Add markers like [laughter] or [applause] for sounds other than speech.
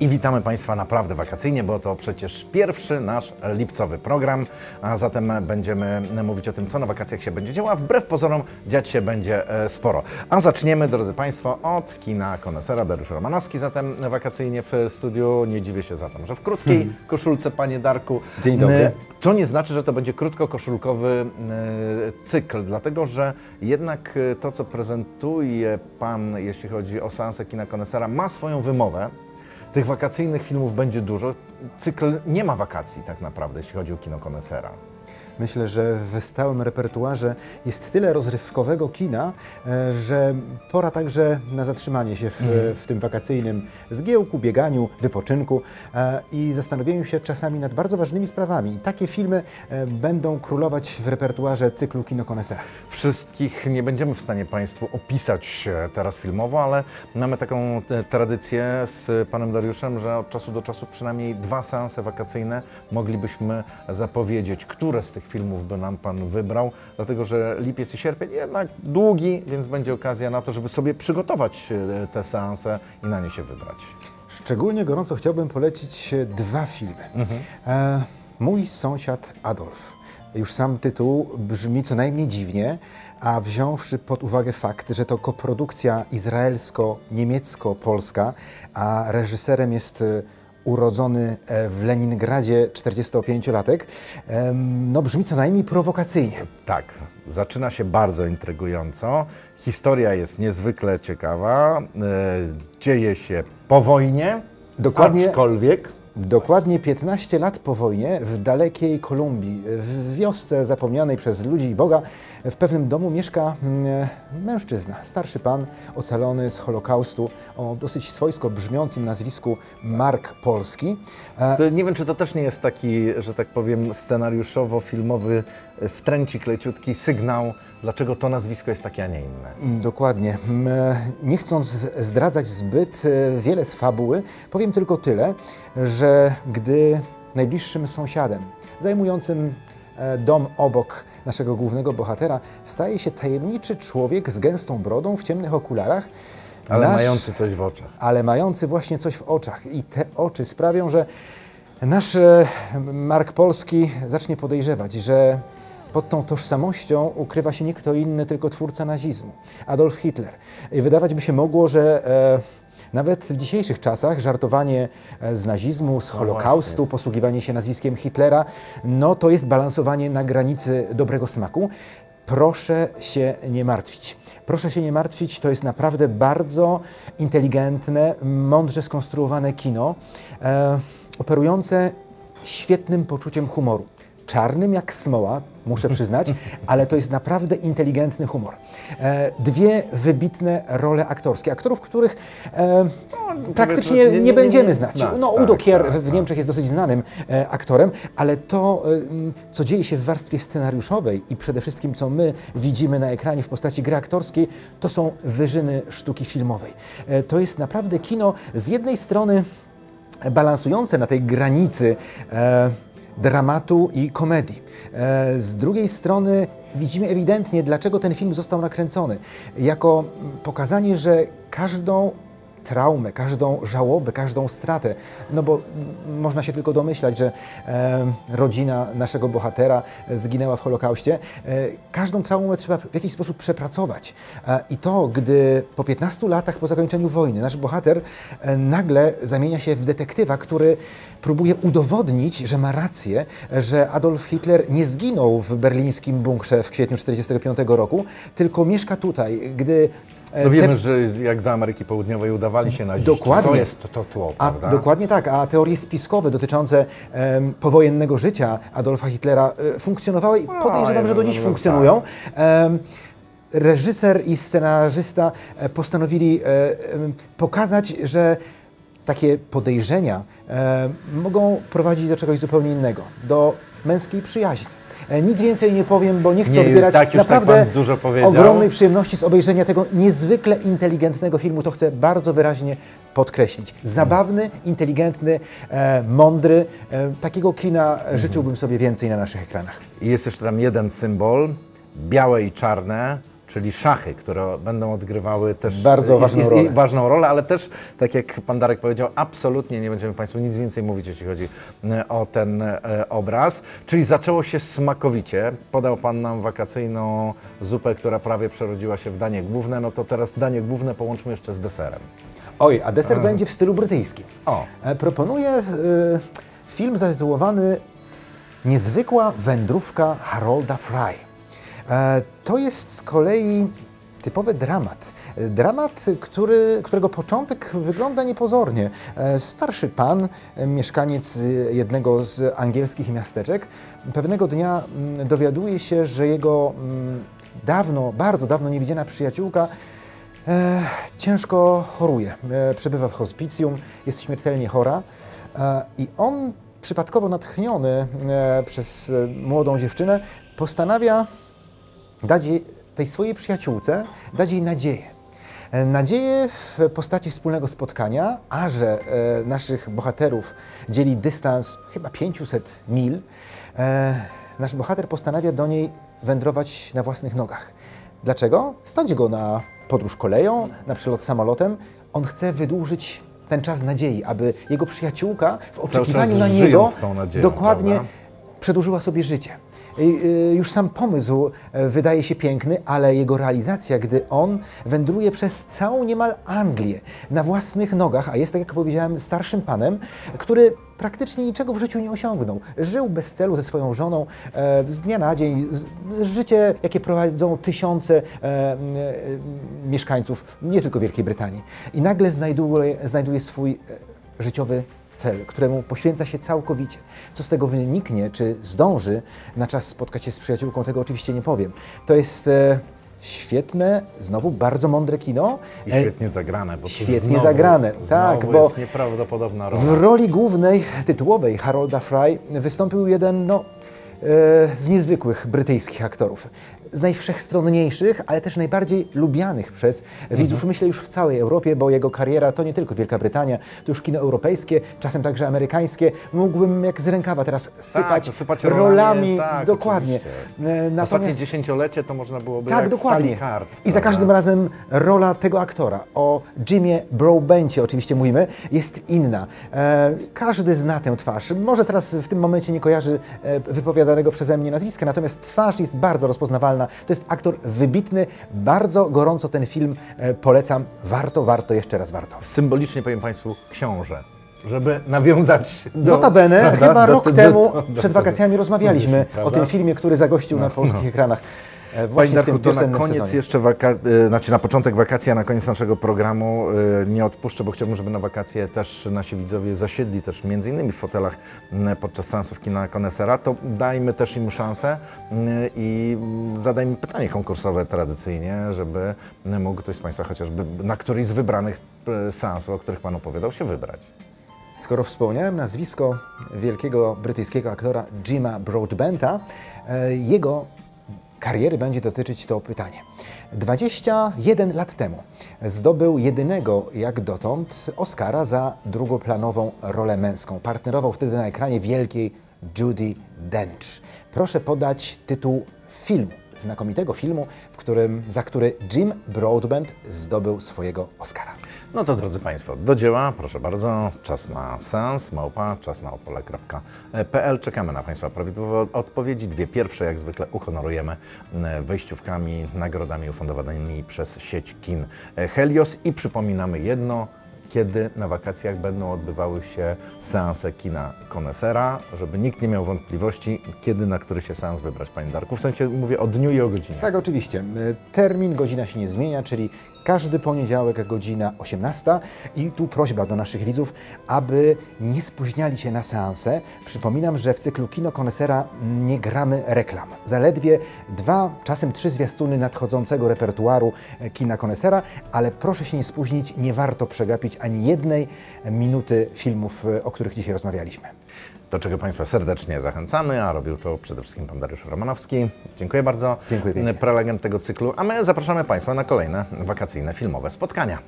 I witamy Państwa naprawdę wakacyjnie, bo to przecież pierwszy nasz lipcowy program, a zatem będziemy mówić o tym, co na wakacjach się będzie działo, a wbrew pozorom dziać się będzie e, sporo. A zaczniemy, drodzy Państwo, od kina konesera Dariusz Romanowski, zatem wakacyjnie w studiu. Nie dziwię się zatem, że w krótkiej hmm. koszulce, Panie Darku. Dzień dobry. Co nie znaczy, że to będzie krótko-koszulkowy cykl, dlatego że jednak e, to, co prezentuje Pan, jeśli chodzi o seansę kina konesera, ma swoją wymowę. Tych wakacyjnych filmów będzie dużo. Cykl nie ma wakacji tak naprawdę, jeśli chodzi o kino konesera. Myślę, że w stałym repertuarze jest tyle rozrywkowego kina, e, że pora także na zatrzymanie się w, mhm. w tym wakacyjnym zgiełku, bieganiu, wypoczynku e, i zastanowieniu się czasami nad bardzo ważnymi sprawami. I takie filmy e, będą królować w repertuarze cyklu Kino Konesera. Wszystkich nie będziemy w stanie Państwu opisać teraz filmowo, ale mamy taką tradycję z Panem Dariuszem, że od czasu do czasu przynajmniej dwa seanse wakacyjne moglibyśmy zapowiedzieć, które z tych filmów by nam Pan wybrał, dlatego że lipiec i sierpień jednak długi, więc będzie okazja na to, żeby sobie przygotować e, te seanse i na nie się wybrać. Szczególnie gorąco chciałbym polecić dwa filmy. Mhm. E, mój sąsiad Adolf. Już sam tytuł brzmi co najmniej dziwnie, a wziąwszy pod uwagę fakt, że to koprodukcja izraelsko-niemiecko-polska, a reżyserem jest urodzony e, w Leningradzie 45-latek, no brzmi co najmniej prowokacyjnie. Tak, zaczyna się bardzo intrygująco. Historia jest niezwykle ciekawa. E, dzieje się po wojnie, Dokładnie, aczkolwiek Dokładnie 15 lat po wojnie w dalekiej Kolumbii, w wiosce zapomnianej przez ludzi i Boga, w pewnym domu mieszka mm, mężczyzna, starszy pan, ocalony z Holokaustu, o dosyć swojsko brzmiącym nazwisku Mark Polski. E, nie wiem, czy to też nie jest taki, że tak powiem, scenariuszowo-filmowy wtręcik leciutki sygnał, dlaczego to nazwisko jest takie, a nie inne. Mm, dokładnie. Mm, nie chcąc zdradzać zbyt e, wiele z fabuły, powiem tylko tyle, że gdy najbliższym sąsiadem, zajmującym e, dom obok naszego głównego bohatera, staje się tajemniczy człowiek z gęstą brodą w ciemnych okularach, ale nasz, mający coś w oczach. Ale mający właśnie coś w oczach. I te oczy sprawią, że nasz e, Mark Polski zacznie podejrzewać, że pod tą tożsamością ukrywa się nie kto inny, tylko twórca nazizmu, Adolf Hitler. I wydawać by się mogło, że e, nawet w dzisiejszych czasach żartowanie e, z nazizmu, z no Holokaustu, no posługiwanie się nazwiskiem Hitlera, no to jest balansowanie na granicy dobrego smaku. Proszę się nie martwić. Proszę się nie martwić, to jest naprawdę bardzo inteligentne, mądrze skonstruowane kino, e, operujące świetnym poczuciem humoru czarnym jak smoła, muszę przyznać, [laughs] ale to jest naprawdę inteligentny humor. E, dwie wybitne role aktorskie, aktorów, których e, no, praktycznie nie, nie, nie, będziemy znać. No, no Udo tak, Kier tak, w tak. Niemczech jest dosyć znanym e, aktorem, ale to, e, co dzieje się w warstwie scenariuszowej i przede wszystkim, co my widzimy na ekranie w postaci gry aktorskiej, to są wyżyny sztuki filmowej. To jest naprawdę kino z jednej strony balansujące na tej granicy dramatu i komedii. E, z drugiej strony widzimy ewidentnie, dlaczego ten film został nakręcony. Jako pokazanie, że każdą traumę, każdą żałobę, każdą stratę. No bo można się tylko domyślać, że e, rodzina naszego bohatera zginęła w Holokauście. E, każdą traumę trzeba w jakiś sposób przepracować. E, I to, gdy po 15 latach po zakończeniu wojny nasz bohater e, nagle zamienia się w detektywa, który próbuje udowodnić, że ma rację, że Adolf Hitler nie zginął w berlińskim bunkrze w kwietniu 1945 roku, tylko mieszka tutaj. Gdy no wiemy, te... że jak do Ameryki Południowej udawali się na Dokładnie. To jest to, to tło, a, Dokładnie tak, a teorie spiskowe dotyczące powojennego życia Adolfa Hitlera um, funkcjonowały i no, podejrzewam, że do dziś funkcjonują. Um, reżyser i scenarzysta e, postanowili pokazać, że takie podejrzenia mogą prowadzić do czegoś zupełnie innego, do męskiej przyjaźni. E, nic więcej nie powiem, bo nie chcę nie, odbierać tak, tak naprawdę tak ogromnej przyjemności z obejrzenia tego niezwykle inteligentnego filmu. To chcę bardzo wyraźnie podkreślić. Zabawny, inteligentny, e, mądry. E, takiego kina mhm. życzyłbym sobie więcej na naszych ekranach. I jest jeszcze tam jeden symbol, białe i czarne, czyli szachy, które będą odgrywały też Bardzo ważną rolę. ważną rolę, ale też, tak jak pan Darek powiedział, absolutnie nie będziemy Państwu nic więcej mówić, jeśli chodzi o ten e, obraz. Czyli zaczęło się smakowicie. Podał Pan nam wakacyjną zupę, która prawie przerodziła się w danie główne. No to teraz danie główne połączmy jeszcze z deserem. Oj, a deser będzie w stylu brytyjskim. O. E, Proponuję e, film zatytułowany Niezwykła wędrówka Harolda Fry. E, To jest z kolei typowy dramat. E, Dramat, który, którego początek wygląda niepozornie. E, Starszy pan, mieszkaniec jednego z angielskich miasteczek, pewnego dnia mm, dowiaduje się, że jego mm, dawno, bardzo dawno niewidziana przyjaciółka E, ciężko choruje. E, przebywa w hospicjum, jest śmiertelnie chora e, i on, przypadkowo natchniony przez młodą dziewczynę, postanawia dać jej, tej swojej przyjaciółce, dać jej nadzieję. E, Nadzieję w postaci wspólnego spotkania, a że e, naszych bohaterów dzieli dystans chyba 500 mil, e, nasz bohater postanawia do niej wędrować na własnych nogach. Dlaczego? Stać go na podróż koleją, na przylot samolotem. On chce wydłużyć ten czas nadziei, aby jego przyjaciółka w oczekiwaniu na niego dokładnie prawda? przedłużyła sobie życie. Y, Już sam pomysł e, wydaje się piękny, ale jego realizacja, gdy on wędruje przez całą niemal Anglię na własnych nogach, a jest, tak jak powiedziałem, starszym panem, który praktycznie niczego w życiu nie osiągnął. Żył bez celu ze swoją żoną e, z dnia na dzień. Życie, jakie prowadzą tysiące e, mieszkańców, nie tylko Wielkiej Brytanii. I nagle znajduje, znajduje swój życiowy cel, któremu poświęca się całkowicie. Co z tego wyniknie, czy zdąży na czas spotkać się z przyjaciółką, tego oczywiście nie powiem. To jest e, świetne, znowu bardzo mądre kino. I E, świetnie zagrane. Bo świetnie znowu, zagrane, tak, znowu bo jest nieprawdopodobna rola. w roli głównej, tytułowej Harolda Fry wystąpił jeden no, z niezwykłych brytyjskich aktorów. Z najwszechstronniejszych, ale też najbardziej lubianych przez widzów, myślę już w całej Europie, bo jego kariera to nie tylko Wielka Brytania, to już kino europejskie, czasem także amerykańskie. Mógłbym jak z rękawa teraz sypać, to sypać rolami, rolami, tak, dokładnie. oczywiście. E, Ostatnie Natomiast dziesięciolecie to można byłoby tak, dokładnie. kart. I za każdym razem rola tego aktora, o Jimie Broadbencie oczywiście mówimy, jest inna. E, każdy zna tę twarz. Może teraz w tym momencie nie kojarzy e, wypowiadanego przeze mnie nazwiska, natomiast twarz jest bardzo rozpoznawalna. To jest aktor wybitny. Bardzo gorąco ten film e, polecam. Warto, warto, jeszcze raz warto. Symbolicznie powiem Państwu książę, żeby nawiązać do... Notabene, prawda? chyba Do- rok do- temu, do- do- przed wakacjami rozmawialiśmy o tym filmie, który zagościł na polskich ekranach. E, Panie Właśnie w Darku, to na koniec sezonie. jeszcze waka- y, znaczy na początek wakacji, a na koniec naszego programu y, nie odpuszczę, bo chciałbym, żeby na wakacje też nasi widzowie zasiedli też między innymi w fotelach podczas seansów kina Konesera, to dajmy też im szansę i zadajmy pytanie konkursowe tradycyjnie, żeby mógł ktoś z Państwa chociażby na któryś z wybranych seansów, o których Pan opowiadał, się wybrać. Skoro wspomniałem nazwisko wielkiego brytyjskiego aktora Jima Broadbenta, e, jego kariery będzie dotyczyć to pytanie. 21 lat temu zdobył jedynego jak dotąd Oscara za drugoplanową rolę męską. Partnerował wtedy na ekranie wielkiej Judy Dench. Proszę podać tytuł filmu, znakomitego filmu, w którym, za który Jim Broadbent zdobył swojego Oscara. No to drodzy Państwo, do dzieła, proszę bardzo, czas na seans, małpa, czas na opole.pl. Czekamy na Państwa prawidłowe odpowiedzi. Dwie pierwsze, jak zwykle, uhonorujemy e, wejściówkami, nagrodami ufundowanymi przez sieć kin e, Helios i przypominamy jedno, kiedy na wakacjach będą odbywały się seanse kina Konesera, żeby nikt nie miał wątpliwości, kiedy na który się seans wybrać, Panie Darku. W sensie mówię o dniu i o godzinie. Tak, oczywiście. Termin, godzina się nie zmienia, czyli każdy poniedziałek godzina 18 i tu prośba do naszych widzów, aby nie spóźniali się na seanse. Przypominam, że w cyklu Kino Konesera nie gramy reklam. Zaledwie dwa, czasem trzy zwiastuny nadchodzącego repertuaru e, Kina Konesera, ale proszę się nie spóźnić, nie warto przegapić ani jednej minuty filmów, e, o których dzisiaj rozmawialiśmy. Do czego Państwa serdecznie zachęcamy, a robił to przede wszystkim Pan Dariusz Romanowski. Dziękuję bardzo. Dziękuję pięknie. Prelegent tego cyklu, a my zapraszamy Państwa na kolejne wakacyjne filmowe spotkania.